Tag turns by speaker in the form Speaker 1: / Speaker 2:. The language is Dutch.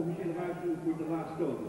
Speaker 1: officiële waarschuwing voor de laatste komen,